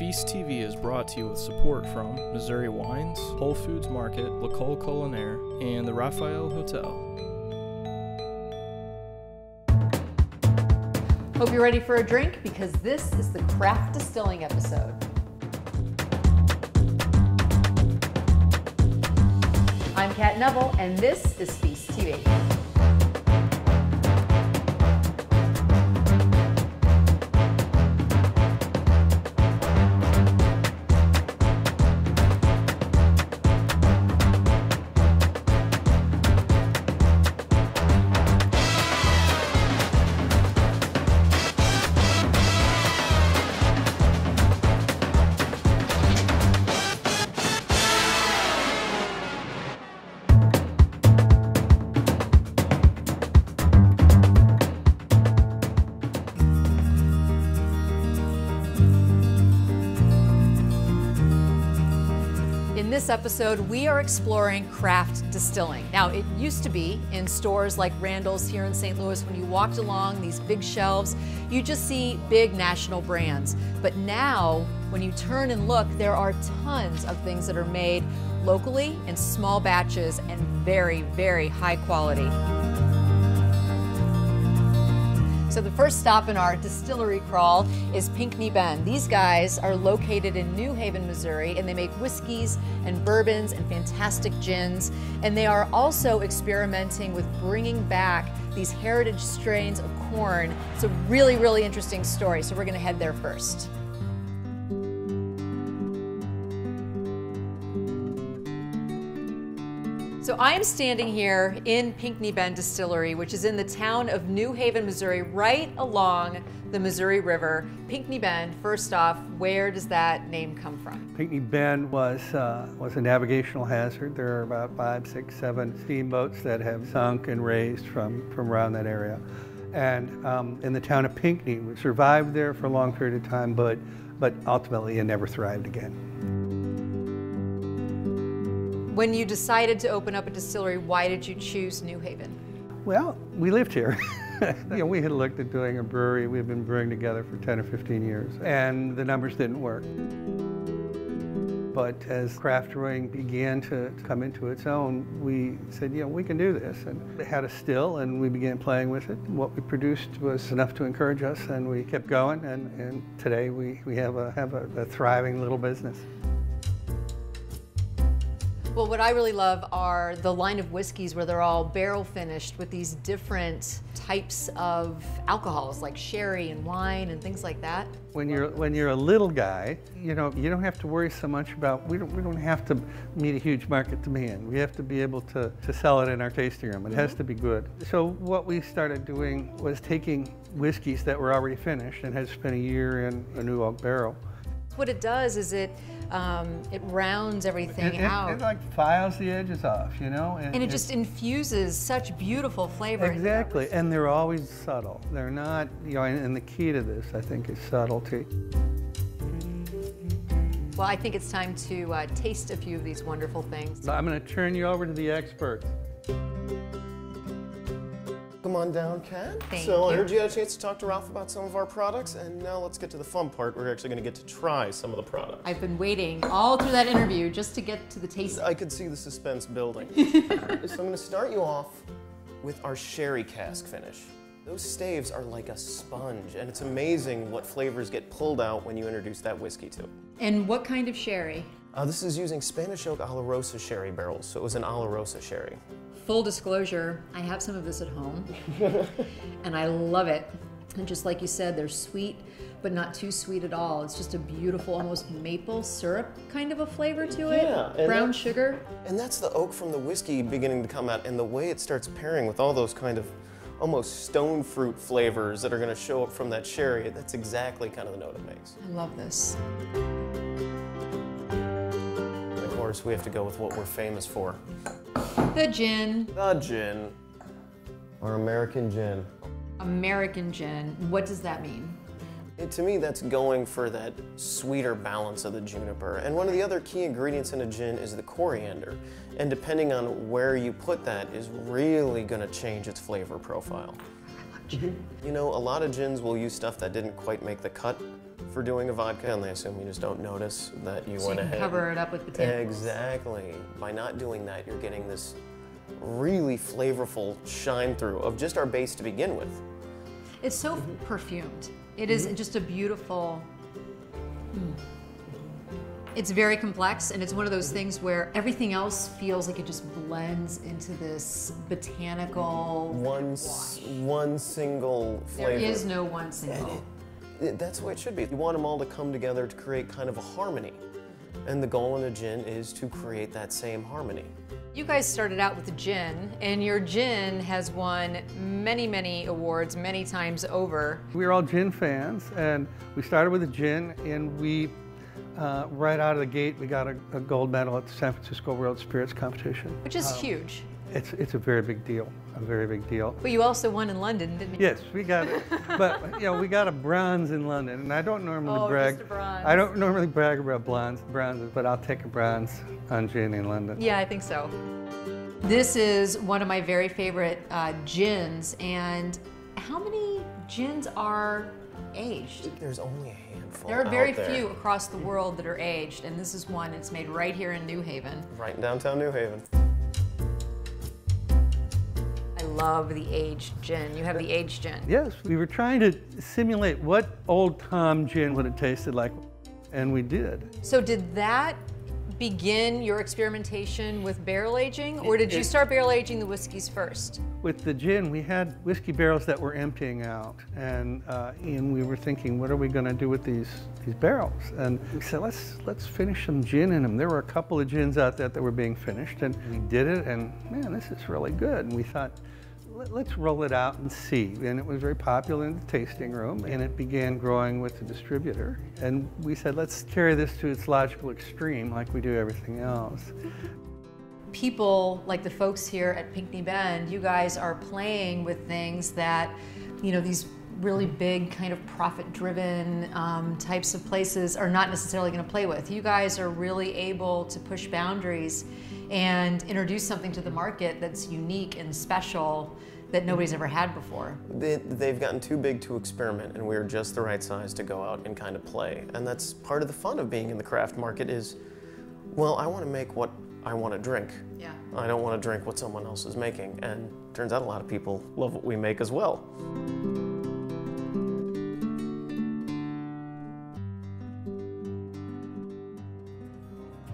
Feast TV is brought to you with support from Missouri Wines, Whole Foods Market, L'Ecole Culinaire, and the Raphael Hotel. Hope you're ready for a drink because this is the craft distilling episode. I'm Cat Neville, and this is Feast TV. In this episode, we are exploring craft distilling. Now, it used to be in stores like Randall's here in St. Louis, when you walked along these big shelves, you just see big national brands. But now, when you turn and look, there are tons of things that are made locally in small batches and very, very high quality. So the first stop in our distillery crawl is Pinckney Bend. These guys are located in New Haven, Missouri, and they make whiskeys and bourbons and fantastic gins. And they are also experimenting with bringing back these heritage strains of corn. It's a really, really interesting story. So we're going to head there first. So I am standing here in Pinckney Bend Distillery, which is in the town of New Haven, Missouri, right along the Missouri River. Pinckney Bend, first off, where does that name come from? Pinckney Bend was, uh, was a navigational hazard. There are about five, six, seven steamboats that have sunk and raised from, from around that area. And um, in the town of Pinckney, survived there for a long period of time, but, but ultimately it never thrived again. When you decided to open up a distillery, why did you choose New Haven? Well, we lived here. you know, we had looked at doing a brewery. We've been brewing together for 10 or 15 years, and the numbers didn't work. But as craft brewing began to come into its own, we said, you know, we can do this. And it had a still, and we began playing with it. What we produced was enough to encourage us, and we kept going. And, and today we, we have, a, have a, a thriving little business. Well, what I really love are the line of whiskeys where they're all barrel finished with these different types of alcohols like sherry and wine and things like that. When you're when you're a little guy, you know you don't have to worry so much about we don't we don't have to meet a huge market demand. We have to be able to, to sell it in our tasting room. It has mm-hmm. to be good. So what we started doing was taking whiskeys that were already finished and had spent a year in a new oak barrel. What it does is it um, it rounds everything It, it, out. it like files the edges off, you know. and it just infuses such beautiful flavor. exactly, and they're always subtle. They're not, you know, and, and the key to this, I think, is subtlety. Well, I think it's time to uh, taste a few of these wonderful things. So I'm going to turn you over to the experts. Come on down, Cat. Thank so I heard you had a chance to talk to Ralph about some of our products, and now let's get to the fun part. We're actually going to get to try some of the products. I've been waiting all through that interview just to get to the taste. I could see the suspense building. so I'm going to start you off with our sherry cask finish. Those staves are like a sponge, and it's amazing what flavors get pulled out when you introduce that whiskey to it. And what kind of sherry? Uh, this is using Spanish oak Oloroso sherry barrels, so it was an Oloroso sherry. Full disclosure, I have some of this at home and I love it. And just like you said, they're sweet, but not too sweet at all. It's just a beautiful, almost maple syrup kind of a flavor to it. Yeah, Brown that- sugar. And that's the oak from the whiskey beginning to come out, and the way it starts pairing with all those kind of almost stone fruit flavors that are going to show up from that sherry. That's exactly kind of the note it makes. I love this. And of course, we have to go with what we're famous for The gin, the gin, our American gin. American gin. What does that mean? It, to me, that's going for that sweeter balance of the juniper. And one of the other key ingredients in a gin is the coriander. And depending on where you put that is really going to change its flavor profile. You know, a lot of gins will use stuff that didn't quite make the cut for doing a vodka, and I assume you just don't notice that you So went you ahead. cover it up with botanicals. Exactly. By not doing that, you're getting this really flavorful shine through of just our base to begin with. It's so Mm-hmm. perfumed. It is just a beautiful. Mm. It's very complex, and it's one of those things where everything else feels like it just blends into this botanical. One, one single flavor. There is no one single. It- That's the way it should be. You want them all to come together to create kind of a harmony. And the goal in a gin is to create that same harmony. You guys started out with a gin, and your gin has won many, many awards many times over. We were all gin fans, and we started with a gin, and we, uh, right out of the gate, we got a, a gold medal at the San Francisco World Spirits Competition. Which is huge. It's, it's a very big deal, a very big deal. But you also won in London, didn't you? Yes, we got it, but you know, we got a bronze in London, and I don't normally Oh, brag. just a bronze. I don't normally brag about bronze, bronzes, but I'll take a bronze on gin in London. Yeah, I think so. This is one of my very favorite uh, gins, and how many gins are aged? There's only a handful. There are very out there. few across the world that are aged, and this is one. It's made right here in New Haven. Right in downtown New Haven. Love the aged gin. You have the aged gin. Yes, we were trying to simulate what old Tom gin would have tasted like, and we did. So did that begin your experimentation with barrel aging, or did you start barrel aging the whiskeys first? With the gin, we had whiskey barrels that were emptying out, and uh, and we were thinking, what are we going to do with these these barrels? And we said, let's let's finish some gin in them. There were a couple of gins out there that were being finished, and we did it, and man, this is really good. And we thought, let's roll it out and see. And it was very popular in the tasting room, and it began growing with the distributor. And we said, let's carry this to its logical extreme, like we do everything else. people like the folks here at Pinckney Bend, you guys are playing with things that, you know, these really big kind of profit-driven um, types of places are not necessarily going to play with. You guys are really able to push boundaries and introduce something to the market that's unique and special that nobody's ever had before. They, they've gotten too big to experiment, and we're just the right size to go out and kind of play. And that's part of the fun of being in the craft market is, well, I want to make what I want to drink. Yeah. I don't want to drink what someone else is making. And turns out a lot of people love what we make as well.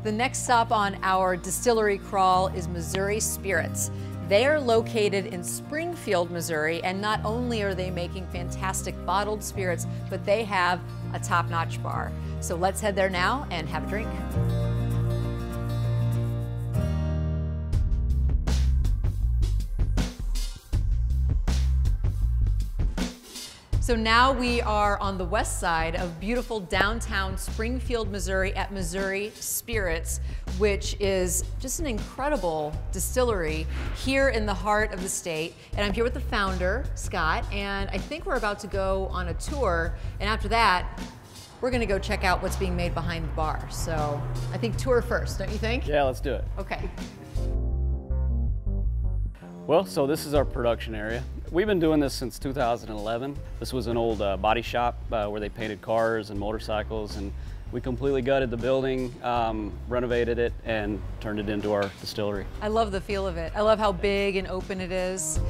The next stop on our distillery crawl is Missouri Spirits. They are located in Springfield, Missouri, and not only are they making fantastic bottled spirits, but they have a top notch bar. So let's head there now and have a drink. So now we are on the west side of beautiful downtown Springfield, Missouri at Missouri Spirits, which is just an incredible distillery here in the heart of the state. And I'm here with the founder, Scott, and I think we're about to go on a tour. And after that, we're gonna go check out what's being made behind the bar. So I think tour first, don't you think? Yeah, let's do it. Okay. Well, so this is our production area. We've been doing this since 2011. This was an old uh, body shop uh, where they painted cars and motorcycles, and we completely gutted the building, um, renovated it, and turned it into our distillery. I love the feel of it. I love how big and open it is.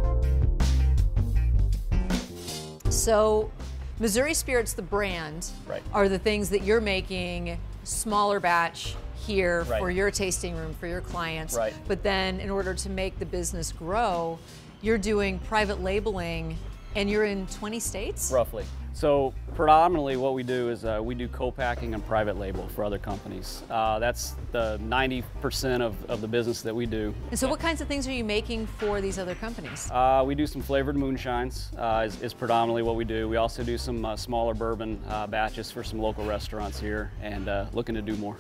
So, Missouri Spirits, the brand, Right. are the things that you're making smaller batch here Right. for your tasting room, for your clients. Right. But then, in order to make the business grow, you're doing private labeling and you're in 20 states? Roughly. So predominantly what we do is uh, we do co-packing and private label for other companies. Uh, that's the 90% of, of the business that we do. And so, what kinds of things are you making for these other companies? Uh, we do some flavored moonshines uh, is, is predominantly what we do. We also do some uh, smaller bourbon uh, batches for some local restaurants here and uh, looking to do more.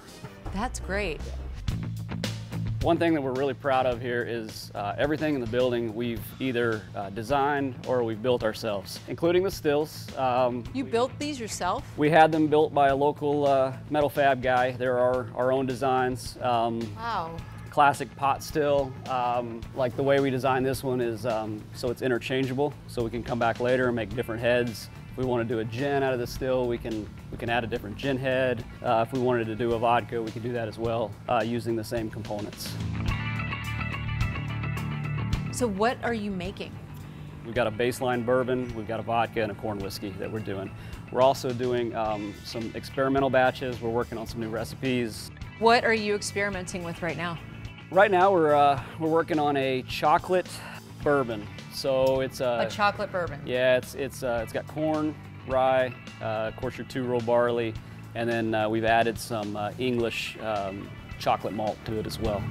That's great. One thing that we're really proud of here is uh, everything in the building we've either uh, designed or we've built ourselves, including the stills. Um, You built these yourself? we had them built by a local uh, metal fab guy. They're our, our own designs. Um, Wow. classic pot still. Um, like the way we designed this one is um, so it's interchangeable, so we can come back later and make different heads. If we want to do a gin out of the still, we can, we can add a different gin head. Uh, if we wanted to do a vodka, we can do that as well uh, using the same components. So what are you making? We've got a baseline bourbon, we've got a vodka and a corn whiskey that we're doing. We're also doing um, some experimental batches. We're working on some new recipes. What are you experimenting with right now? Right now we're, uh, we're working on a chocolate bourbon. So it's a chocolate bourbon. Yeah, it's it's uh, it's got corn, rye, uh, of course your two row barley, and then uh, we've added some uh, English um, chocolate malt to it as well.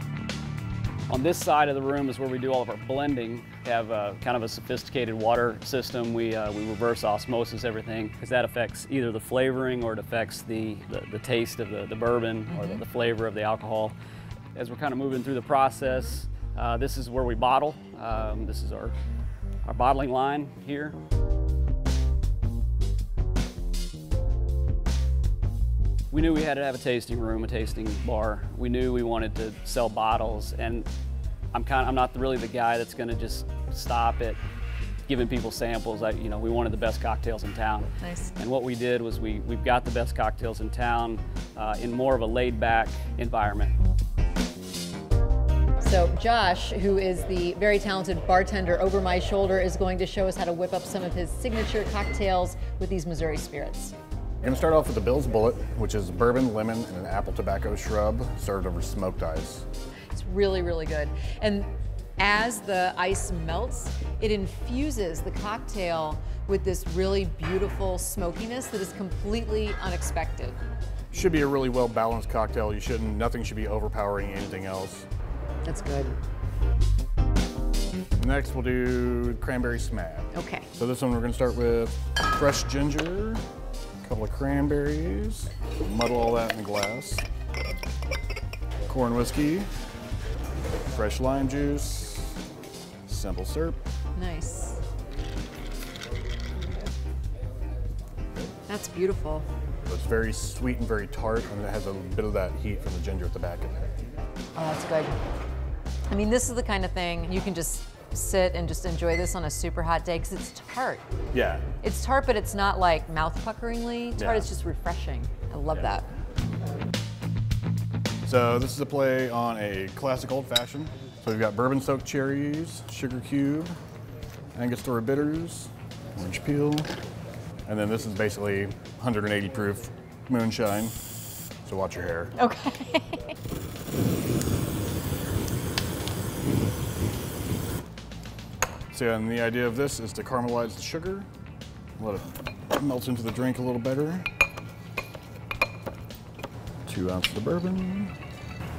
On this side of the room is where we do all of our blending. We have uh, kind of a sophisticated water system. We, uh, we reverse osmosis everything because that affects either the flavoring or it affects the, the, the taste of the, the bourbon mm -hmm. or the, mm-hmm. the, flavor of the alcohol. As we're kind of moving through the process, uh, this is where we bottle. Um, this is our, our bottling line here. We knew we had to have a tasting room, a tasting bar. We knew we wanted to sell bottles, and I'm kind of, I'm not really the guy that's going to just stop at giving people samples. I, you know, we wanted the best cocktails in town. Nice. And what we did was we we've got the best cocktails in town uh, in more of a laid-back environment. So Josh, who is the very talented bartender over my shoulder, is going to show us how to whip up some of his signature cocktails with these Missouri spirits. We're gonna start off with the Bill's Bullet, which is bourbon, lemon, and an apple tobacco shrub served over smoked ice. It's really, really good. And as the ice melts, it infuses the cocktail with this really beautiful smokiness that is completely unexpected. Should be a really well balanced cocktail. You shouldn't, nothing should be overpowering anything else. That's good. Next we'll do cranberry smash. Okay. So this one we're gonna start with fresh ginger, a couple of cranberries, muddle all that in the glass. Corn whiskey, fresh lime juice, simple syrup. Nice. That's beautiful. It's very sweet and very tart, and it has a bit of that heat from the ginger at the back of it. Oh, that's good. I mean, this is the kind of thing you can just sit and just enjoy this on a super hot day because it's tart. Yeah. It's tart, but it's not like mouth puckeringly tart. Yeah. It's just refreshing. I love yeah. that. So this is a play on a classic old fashioned. So we've got bourbon soaked cherries, sugar cube, Angostura bitters, orange peel, and then this is basically 180 proof moonshine. So watch your hair. Okay. So and the idea of this is to caramelize the sugar, let it melt into the drink a little better. Two ounces of bourbon,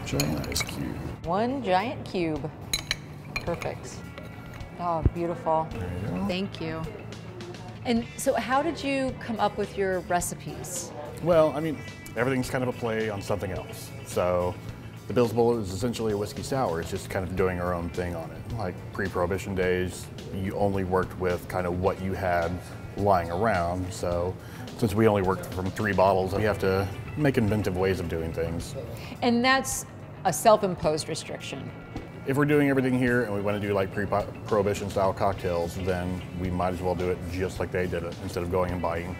giant ice cube. One giant cube. Perfect. Oh, beautiful. You Thank you. And so how did you come up with your recipes? Well, I mean, everything's kind of a play on something else. So the Bill's Bullet is essentially a whiskey sour. It's just kind of doing our own thing on it. Like pre-prohibition days, you only worked with kind of what you had lying around. So since we only worked from three bottles, we have to make inventive ways of doing things. And that's a self-imposed restriction. If we're doing everything here and we want to do like pre-prohibition style cocktails, then we might as well do it just like they did it instead of going and buying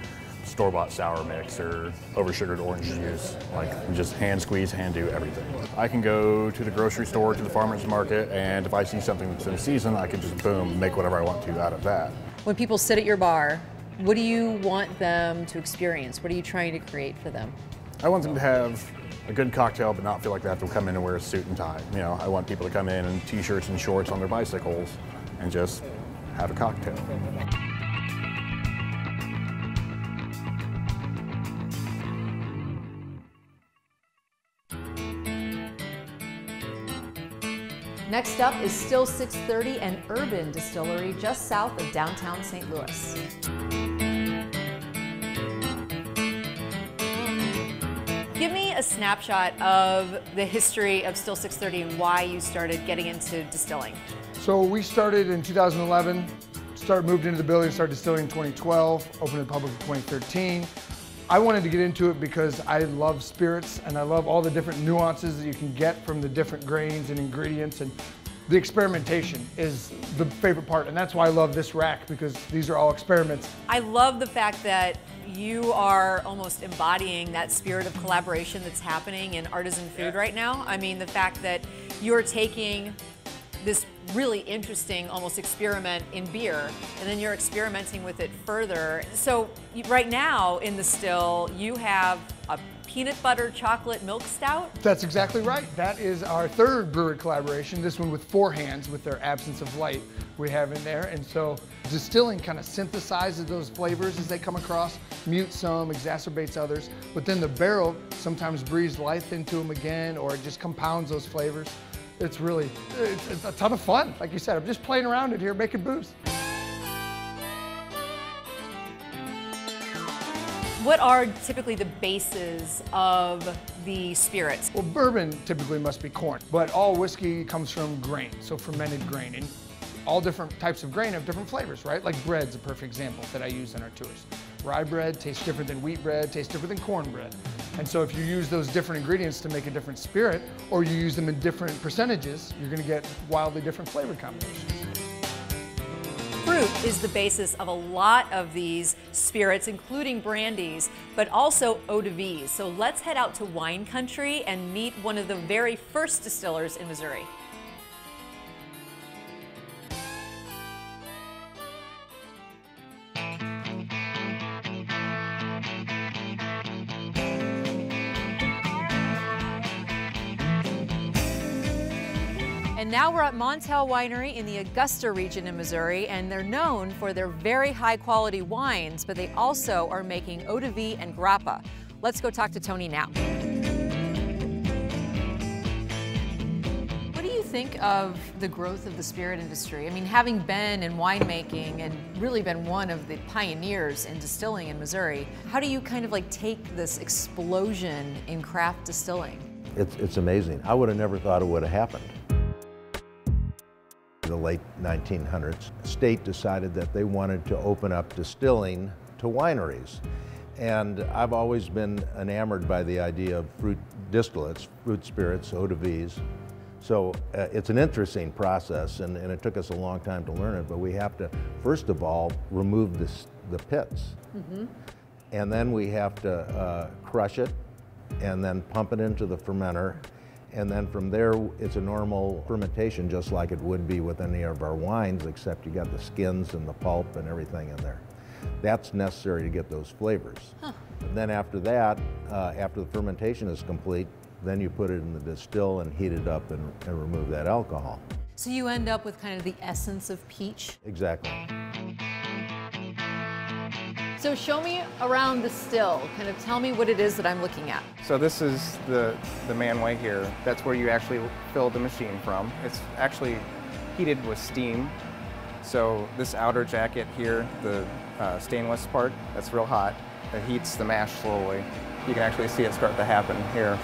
store-bought sour mix or over-sugared orange juice. Like just hand squeeze, hand do everything. I can go to the grocery store, to the farmer's market, and if I see something that's in season, I can just boom, make whatever I want to out of that. When people sit at your bar, what do you want them to experience? What are you trying to create for them? I want them to have a good cocktail but not feel like they have to come in and wear a suit and tie. You know, I want people to come in in t-shirts and shorts on their bicycles and just have a cocktail. Next up is Still 630, an urban distillery just south of downtown St. Louis. Give me a snapshot of the history of Still 630 and why you started getting into distilling. So we started in 2011, started moved into the building, started distilling in 2012, opened in public in 2013. I wanted to get into it because I love spirits and I love all the different nuances that you can get from the different grains and ingredients. And the experimentation is the favorite part, and that's why I love this rack because these are all experiments. I love the fact that you are almost embodying that spirit of collaboration that's happening in artisan food right now. I mean, the fact that you're taking this really interesting almost experiment in beer and then you're experimenting with it further. So right now in the still you have a peanut butter chocolate milk stout? That's exactly right. That is our third brewery collaboration, this one with Four Hands with their Absence of Light we have in there. And so distilling kind of synthesizes those flavors as they come across, mutes some, exacerbates others. But then the barrel sometimes breathes life into them again or it just compounds those flavors it's really, it's, it's, a ton of fun. Like you said, I'm just playing around in here making booze. What are typically the bases of the spirits? Well, bourbon typically must be corn, but all whiskey comes from grain, so fermented grain. And all different types of grain have different flavors, right? Like bread's a perfect example that I use in our tours. Rye bread tastes different than wheat bread, tastes different than cornbread. And so if you use those different ingredients to make a different spirit, or you use them in different percentages, you're gonna get wildly different flavor combinations. Fruit is the basis of a lot of these spirits, including brandies, but also eau de vie. So let's head out to wine country and meet one of the very first distillers in Missouri. At Montelle Winery in the Augusta region in Missouri, and they're known for their very high quality wines, but they also are making eau de vie and grappa. Let's go talk to Tony now. What do you think of the growth of the spirit industry? I mean, having been in winemaking and really been one of the pioneers in distilling in Missouri, how do you kind of like take this explosion in craft distilling? It's, it's amazing. I would have never thought it would have happened late 1900s, the state decided that they wanted to open up distilling to wineries. And I've always been enamored by the idea of fruit distillates, fruit spirits, eau de vies. So uh, it's an interesting process, and, and, it took us a long time to learn it, but we have to, first of all, remove this, the pits. Mm -hmm. And then we have to uh, crush it and then pump it into the fermenter and then from there, it's a normal fermentation, just like it would be with any of our wines, except you got the skins and the pulp and everything in there. That's necessary to get those flavors. Huh. Then after that, uh, after the fermentation is complete, then you put it in the distill and heat it up and, and remove that alcohol. So you end up with kind of the essence of peach? Exactly. So show me around the still. Kind of tell me what it is that I'm looking at. So this is the, the manway here. That's where you actually fill the machine from. It's actually heated with steam. So this outer jacket here, the uh, stainless part, that's real hot. It heats the mash slowly. You can actually see it start to happen here.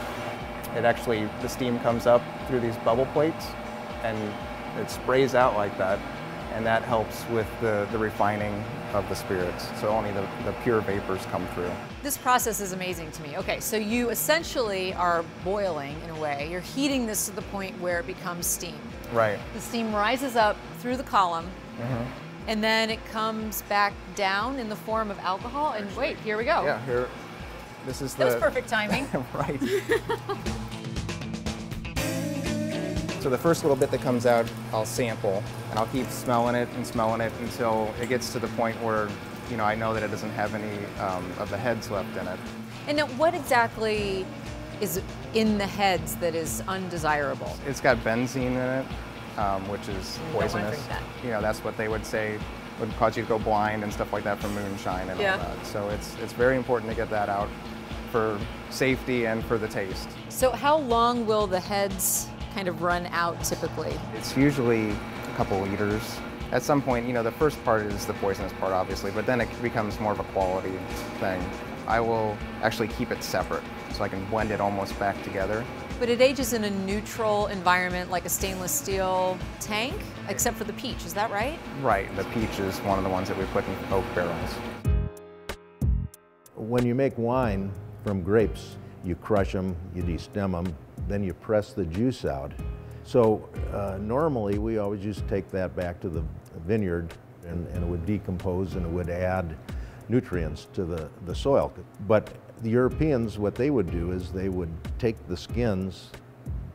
It actually, the steam comes up through these bubble plates and it sprays out like that and that helps with the, the refining of the spirits. So only the, the pure vapors come through. This process is amazing to me. Okay, so you essentially are boiling in a way. You're heating this to the point where it becomes steam. Right. The steam rises up through the column. Mm -hmm. And then it comes back down in the form of alcohol. And wait, here we go. Yeah, here. This is the. That was perfect timing. right. So the first little bit that comes out, I'll sample, and I'll keep smelling it and smelling it until it gets to the point where, you know, I know that it doesn't have any um, of the heads left in it. And now what exactly is in the heads that is undesirable? It's got benzene in it, um, which is poisonous. You know, that's what they would say would cause you to go blind and stuff like that from moonshine and yeah. all that. So it's, it's very important to get that out for safety and for the taste. So how long will the heads kind of run out typically? It's usually a couple liters. At some point, you know, the first part is the poisonous part, obviously, but then it becomes more of a quality thing. I will actually keep it separate so I can blend it almost back together. But it ages in a neutral environment like a stainless steel tank, except for the peach, is that right? Right, the peach is one of the ones that we put in oak barrels. When you make wine from grapes, you crush them, you destem them, then you press the juice out, So uh, normally we always just take that back to the vineyard and, and it would decompose and it would add nutrients to the, the soil. But the Europeans, what they would do is they would take the skins,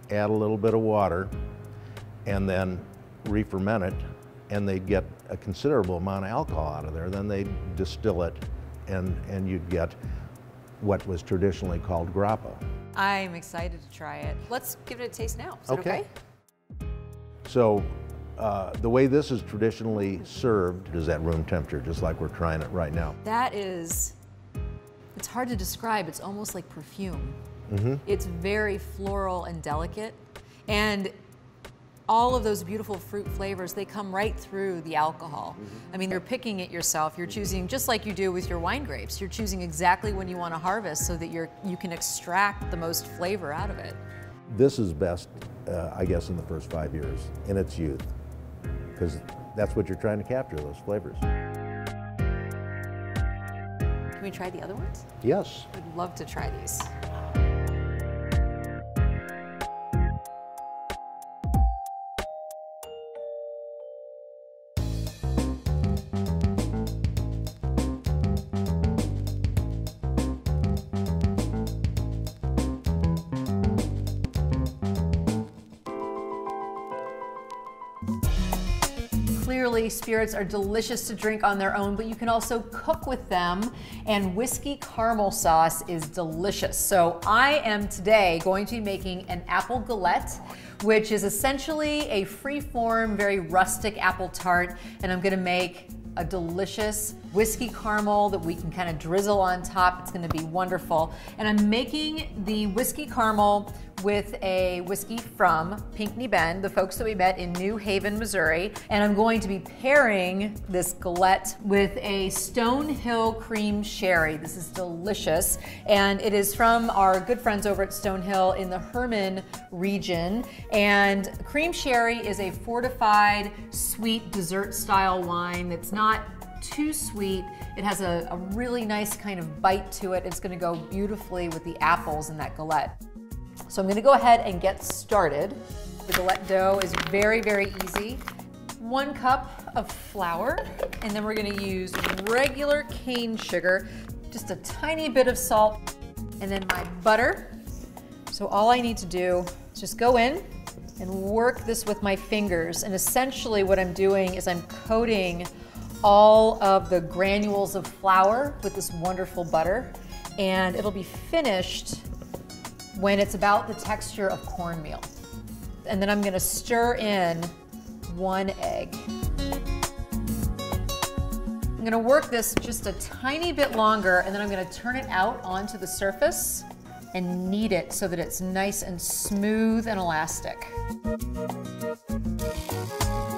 add a little bit of water, and then re-ferment it, and they'd get a considerable amount of alcohol out of there. Then they'd distill it, and, and you'd get what was traditionally called grappa. I'm excited to try it. Let's give it a taste now. Is okay. okay? So uh, the way this is traditionally served is at room temperature, just like we're trying it right now. That is, it's hard to describe. It's almost like perfume. Mm -hmm. It's very floral and delicate. And all of those beautiful fruit flavors, they come right through the alcohol. Mm -hmm. I mean, you're picking it yourself. You're choosing, just like you do with your wine grapes, you're choosing exactly when you want to harvest so that you're, you can extract the most flavor out of it. This is best, uh, I guess, in the first five years in its youth, because that's what you're trying to capture, those flavors. Can we try the other ones? Yes. I'd love to try these. Spirits are delicious to drink on their own, but you can also cook with them, and whiskey caramel sauce is delicious. So I am today going to be making an apple galette, which is essentially a free-form, very rustic apple tart, and I'm gonna make a delicious whiskey caramel that we can kind of drizzle on top. It's gonna be wonderful. And I'm making the whiskey caramel with a whiskey from Pinckney Bend, the folks that we met in New Haven, Missouri. And I'm going to be pairing this galette with a Stone Hill cream sherry. This is delicious. And it is from our good friends over at Stone Hill in the Hermann region. And cream sherry is a fortified sweet dessert style wine that's not too sweet. It has a, a, really nice kind of bite to it. It's gonna go beautifully with the apples in that galette. So I'm gonna go ahead and get started. The galette dough is very, very easy. One cup of flour, and then we're gonna use regular cane sugar, just a tiny bit of salt, and then my butter. So all I need to do is just go in and work this with my fingers. And essentially what I'm doing is I'm coating all of the granules of flour with this wonderful butter. And it'll be finished when it's about the texture of cornmeal. And then I'm gonna stir in one egg. I'm gonna work this just a tiny bit longer and then I'm gonna turn it out onto the surface and knead it so that it's nice and smooth and elastic.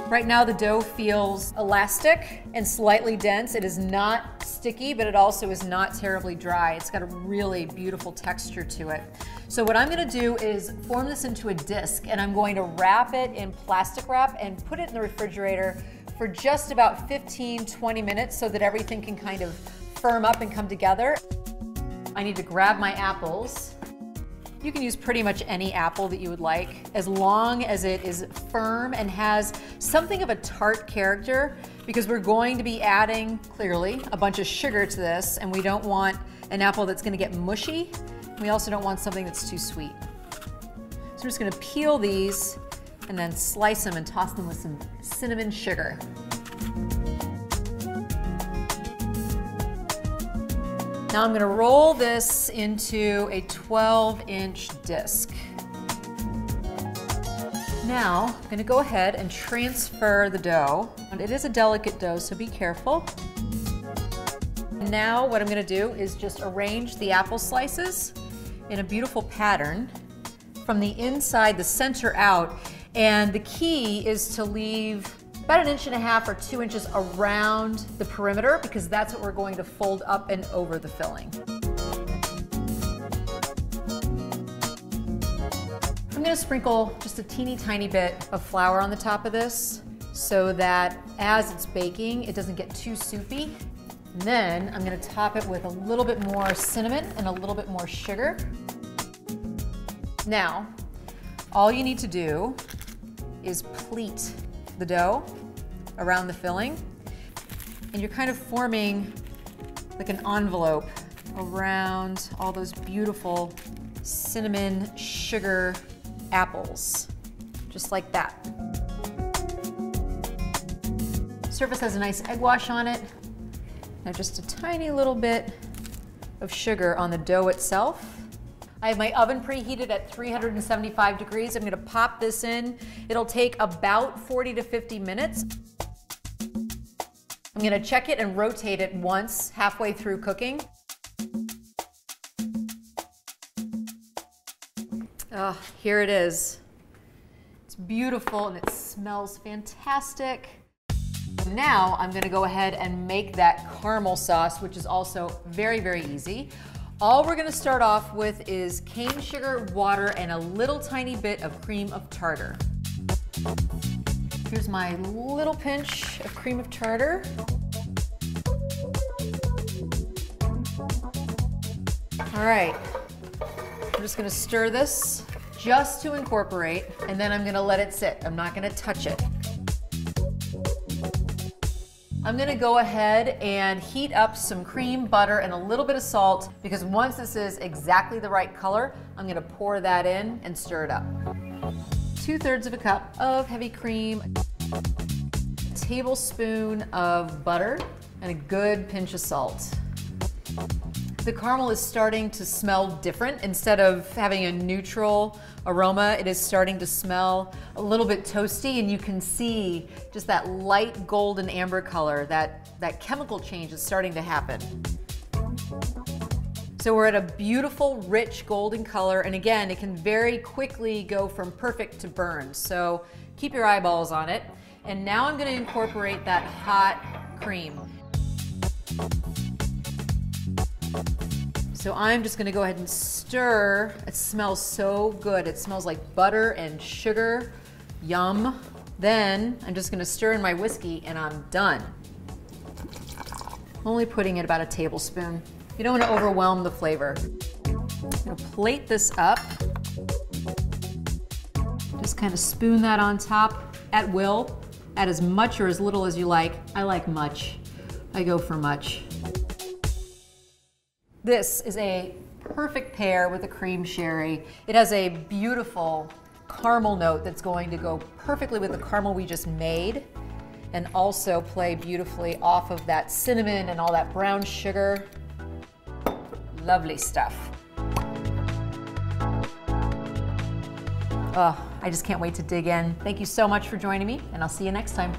Right now the dough feels elastic and slightly dense. It is not sticky, but it also is not terribly dry. It's got a really beautiful texture to it. So what I'm gonna do is form this into a disc and I'm going to wrap it in plastic wrap and put it in the refrigerator for just about 15, 20 minutes so that everything can kind of firm up and come together. I need to grab my apples you can use pretty much any apple that you would like as long as it is firm and has something of a tart character because we're going to be adding, clearly, a bunch of sugar to this and we don't want an apple that's gonna get mushy. We also don't want something that's too sweet. So I'm just gonna peel these and then slice them and toss them with some cinnamon sugar. Now I'm gonna roll this into a 12 inch disc. Now, I'm gonna go ahead and transfer the dough. And it is a delicate dough, so be careful. Now what I'm gonna do is just arrange the apple slices in a beautiful pattern from the inside, the center out. And the key is to leave about an inch and a half or two inches around the perimeter because that's what we're going to fold up and over the filling. I'm gonna sprinkle just a teeny tiny bit of flour on the top of this so that as it's baking, it doesn't get too soupy. And then I'm gonna top it with a little bit more cinnamon and a little bit more sugar. Now, all you need to do is pleat the dough around the filling. And you're kind of forming like an envelope around all those beautiful cinnamon sugar apples, just like that. Surface has a nice egg wash on it. Now just a tiny little bit of sugar on the dough itself. I have my oven preheated at 375 degrees. I'm gonna pop this in. It'll take about 40 to 50 minutes. I'm gonna check it and rotate it once halfway through cooking. Oh, here it is. It's beautiful and it smells fantastic. Now I'm gonna go ahead and make that caramel sauce, which is also very, very easy. All we're gonna start off with is cane sugar, water, and a little tiny bit of cream of tartar. Here's my little pinch of cream of tartar. All right, I'm just gonna stir this just to incorporate, and then I'm gonna let it sit. I'm not gonna touch it. I'm gonna go ahead and heat up some cream, butter, and a little bit of salt because once this is exactly the right color, I'm gonna pour that in and stir it up. Two thirds of a cup of heavy cream, a tablespoon of butter, and a good pinch of salt. The caramel is starting to smell different. Instead of having a neutral aroma, it is starting to smell a little bit toasty and you can see just that light golden amber color, that, that chemical change is starting to happen. So we're at a beautiful, rich golden color. And again, it can very quickly go from perfect to burned. So keep your eyeballs on it. And now I'm gonna incorporate that hot cream. So I'm just gonna go ahead and stir. It smells so good. It smells like butter and sugar. Yum. Then I'm just gonna stir in my whiskey and I'm done. Only putting in about a tablespoon. You don't wanna overwhelm the flavor. I'm gonna plate this up. Just kind of spoon that on top at will. Add as much or as little as you like. I like much. I go for much. This is a perfect pair with a cream sherry. It has a beautiful caramel note that's going to go perfectly with the caramel we just made and also play beautifully off of that cinnamon and all that brown sugar. Lovely stuff. Oh, I just can't wait to dig in. Thank you so much for joining me, and I'll see you next time.